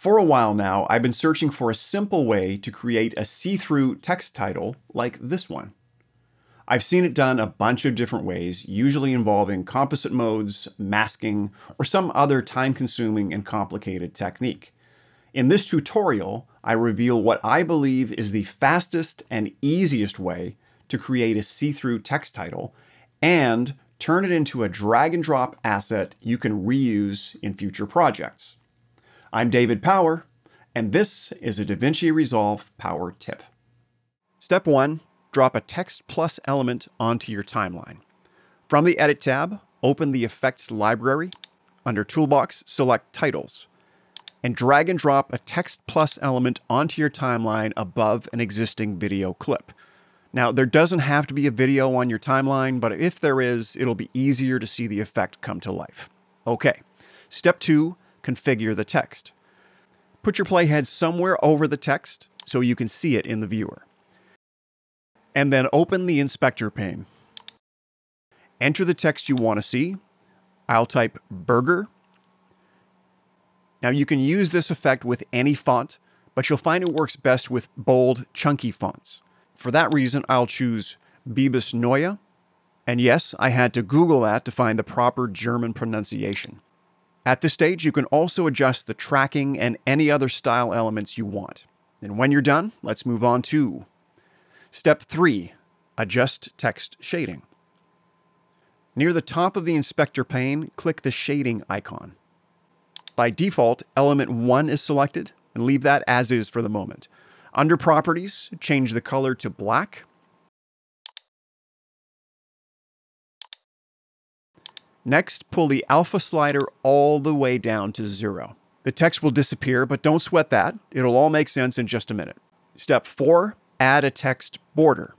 For a while now, I've been searching for a simple way to create a see-through text title like this one. I've seen it done a bunch of different ways, usually involving composite modes, masking, or some other time-consuming and complicated technique. In this tutorial, I reveal what I believe is the fastest and easiest way to create a see-through text title and turn it into a drag and drop asset you can reuse in future projects. I'm David Power, and this is a DaVinci Resolve Power Tip. Step 1. Drop a text plus element onto your timeline. From the Edit tab, open the Effects library. Under Toolbox, select Titles, and drag and drop a text plus element onto your timeline above an existing video clip. Now, there doesn't have to be a video on your timeline, but if there is, it'll be easier to see the effect come to life. Okay, step two, configure the text. Put your playhead somewhere over the text so you can see it in the viewer. And then open the inspector pane. Enter the text you want to see. I'll type burger. Now you can use this effect with any font, but you'll find it works best with bold, chunky fonts. For that reason, I'll choose Bebas Neue. And yes, I had to Google that to find the proper German pronunciation. At this stage, you can also adjust the tracking and any other style elements you want. And when you're done, let's move on to Step 3. Adjust text shading. Near the top of the inspector pane, click the shading icon. By default, element 1 is selected, and leave that as is for the moment. Under Properties, change the color to black Next, pull the alpha slider all the way down to zero. The text will disappear, but don't sweat that. It'll all make sense in just a minute. Step four, add a text border.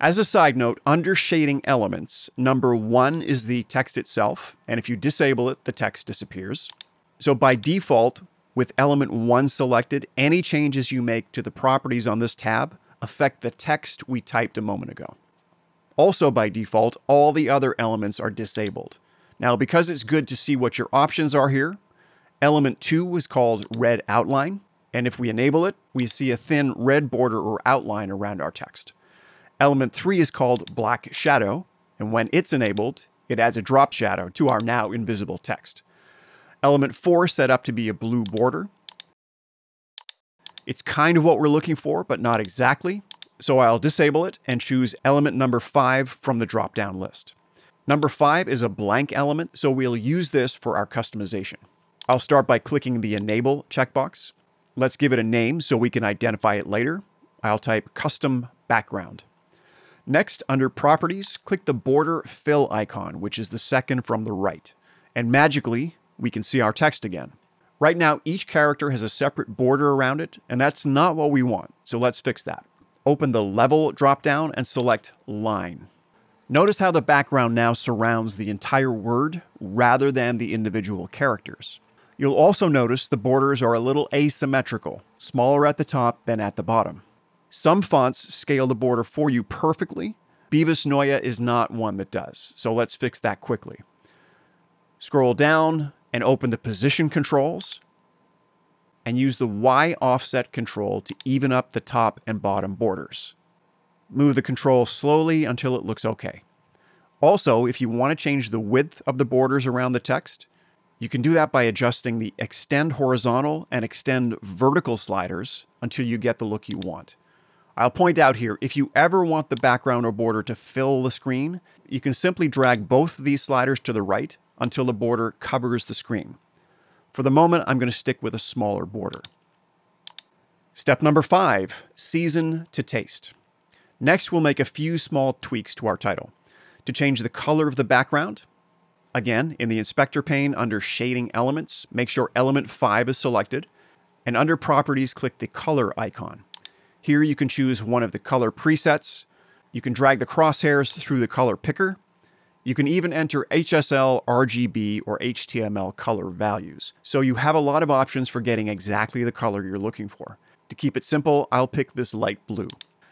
As a side note, under shading elements, number one is the text itself, and if you disable it, the text disappears. So by default, with element one selected, any changes you make to the properties on this tab affect the text we typed a moment ago. Also by default, all the other elements are disabled. Now, because it's good to see what your options are here, element 2 is called red outline. And if we enable it, we see a thin red border or outline around our text. Element 3 is called black shadow. And when it's enabled, it adds a drop shadow to our now invisible text. Element 4 set up to be a blue border. It's kind of what we're looking for, but not exactly. So I'll disable it and choose element number 5 from the drop-down list. Number five is a blank element, so we'll use this for our customization. I'll start by clicking the Enable checkbox. Let's give it a name so we can identify it later. I'll type Custom Background. Next, under Properties, click the Border Fill icon, which is the second from the right. And magically, we can see our text again. Right now, each character has a separate border around it, and that's not what we want, so let's fix that. Open the Level dropdown and select Line. Notice how the background now surrounds the entire word rather than the individual characters. You'll also notice the borders are a little asymmetrical, smaller at the top than at the bottom. Some fonts scale the border for you perfectly. Bebas Neue is not one that does, so let's fix that quickly. Scroll down and open the position controls and use the Y offset control to even up the top and bottom borders. Move the control slowly until it looks okay. Also, if you want to change the width of the borders around the text, you can do that by adjusting the extend horizontal and extend vertical sliders until you get the look you want. I'll point out here, if you ever want the background or border to fill the screen, you can simply drag both of these sliders to the right until the border covers the screen. For the moment, I'm going to stick with a smaller border. Step number five, season to taste. Next, we'll make a few small tweaks to our title. To change the color of the background, again, in the inspector pane under shading elements, make sure element 5 is selected, and under properties, click the color icon. Here you can choose one of the color presets. You can drag the crosshairs through the color picker. You can even enter HSL, RGB, or HTML color values. So you have a lot of options for getting exactly the color you're looking for. To keep it simple, I'll pick this light blue.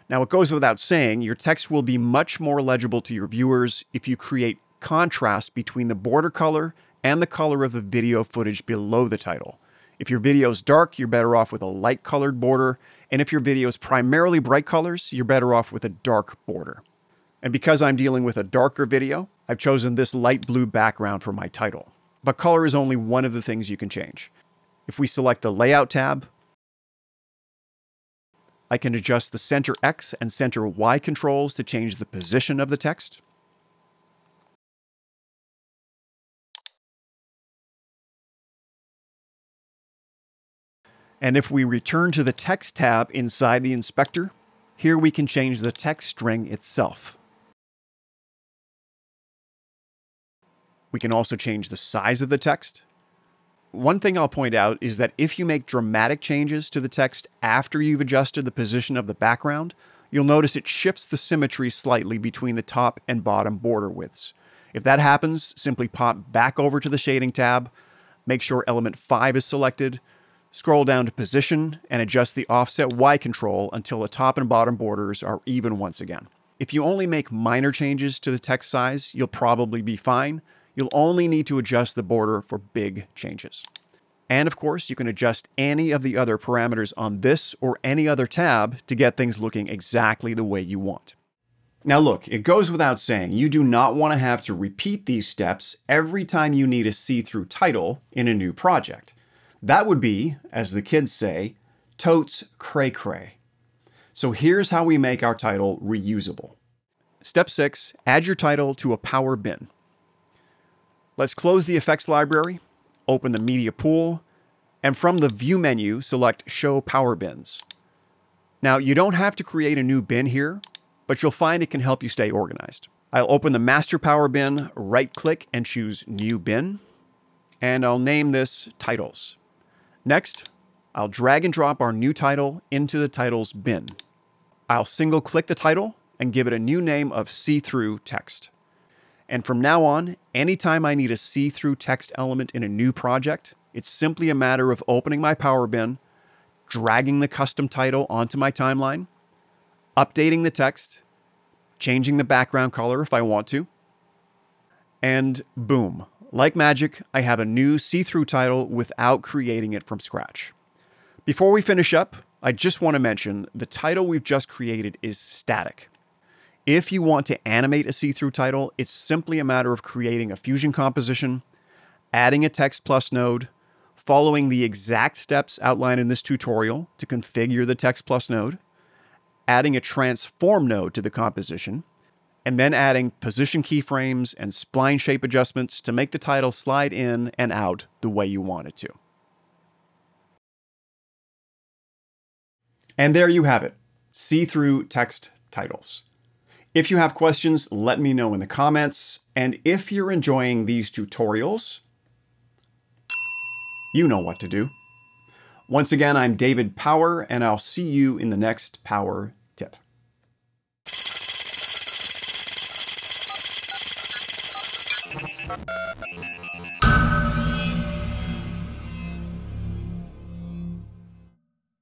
Now, it goes without saying, your text will be much more legible to your viewers if you create contrast between the border color and the color of the video footage below the title. If your video is dark, you're better off with a light colored border. And if your video is primarily bright colors, you're better off with a dark border. And because I'm dealing with a darker video, I've chosen this light blue background for my title. But color is only one of the things you can change. If we select the Layout tab, I can adjust the center X and center Y controls to change the position of the text. And if we return to the text tab inside the inspector, here we can change the text string itself. We can also change the size of the text. One thing I'll point out is that if you make dramatic changes to the text after you've adjusted the position of the background, you'll notice it shifts the symmetry slightly between the top and bottom border widths. If that happens, simply pop back over to the shading tab, make sure element 5 is selected, Scroll down to position and adjust the offset Y control until the top and bottom borders are even once again. If you only make minor changes to the text size, you'll probably be fine. You'll only need to adjust the border for big changes. And of course, you can adjust any of the other parameters on this or any other tab to get things looking exactly the way you want. Now look, it goes without saying, you do not want to have to repeat these steps every time you need a see-through title in a new project. That would be, as the kids say, totes cray cray. So here's how we make our title reusable. Step 6. Add your title to a power bin. Let's close the effects library, open the media pool, and from the View menu, select Show Power Bins. Now, you don't have to create a new bin here, but you'll find it can help you stay organized. I'll open the Master Power Bin, right-click, and choose New Bin, and I'll name this Titles. Next, I'll drag and drop our new title into the titles bin. I'll single click the title and give it a new name of see-through text. And from now on, anytime I need a see-through text element in a new project, it's simply a matter of opening my Power Bin, dragging the custom title onto my timeline, updating the text, changing the background color if I want to, and boom, like magic, I have a new see-through title without creating it from scratch. Before we finish up, I just want to mention the title we've just created is static. If you want to animate a see-through title, it's simply a matter of creating a Fusion composition, adding a Text Plus node, following the exact steps outlined in this tutorial to configure the Text Plus node, adding a transform node to the composition, and then adding position keyframes and spline shape adjustments to make the title slide in and out the way you want it to. And there you have it, see-through text titles. If you have questions, let me know in the comments. And if you're enjoying these tutorials, you know what to do. Once again, I'm David Power, and I'll see you in the next Power tip.